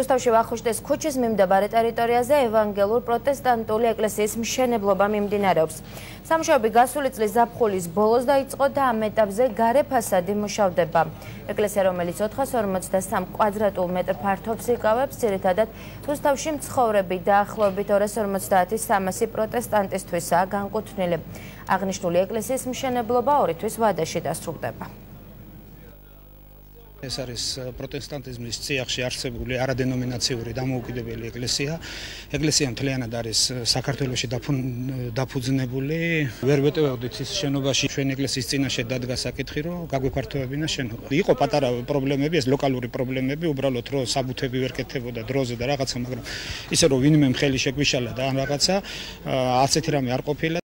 რუსთავში ვახუშტის ქუჩის მიმდებარე ტერიტორიაზე ევანგელურ პროტესტანტული ეკლესიის მშენებლობა მიმდინარეობს. სამშობლო გასული წლის ზაფხულის ბოლოს დაიწყო და ამ ეტაპზე გარე ფასადი მუშავდება. ეკლესია, რომელიც 453 კვადრატულ მეტრ ფართობს იკავებს, ძირითადად რუსთავში მცხოვრები დაახლოებით 250-300 პროტესტანტისთვისაა განკუთვნილი. აღნიშნული ეკლესიის მშენებლობა ორი თვის ვადაში დასრულდება. ეს არის პროტესტანტიზმის წიაღში არსებული არადენომინაციური დამოუკიდებელი ეკლესია. ეკლესია მთლიანად არის საქართველოსი დაფუძნებული. ვერ ვეტევოდით ის შენობაში ჩვენ ეკლესიის წინაშე დადგა საკითხი, რომ გაგვეფართოებინა შენობა. იყო პატარა პრობლემები, ეს ლოკალური პრობლემები, უბრალოდ რო საბუთები ვერ კეთებოდა დროზე და რაღაცა, მაგრამ ისე რომ ვინმე მხელი შეგვიშალა და ან რაღაცა, ასეთი რამე არ ყოფილა